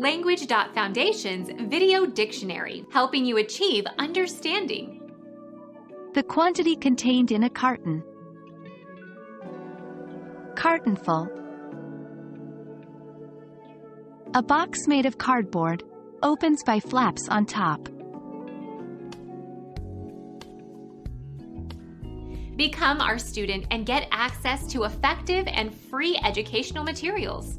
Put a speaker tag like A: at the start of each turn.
A: Language.Foundation's Video Dictionary, helping you achieve understanding.
B: The quantity contained in a carton. Cartonful. A box made of cardboard, opens by flaps on top.
A: Become our student and get access to effective and free educational materials.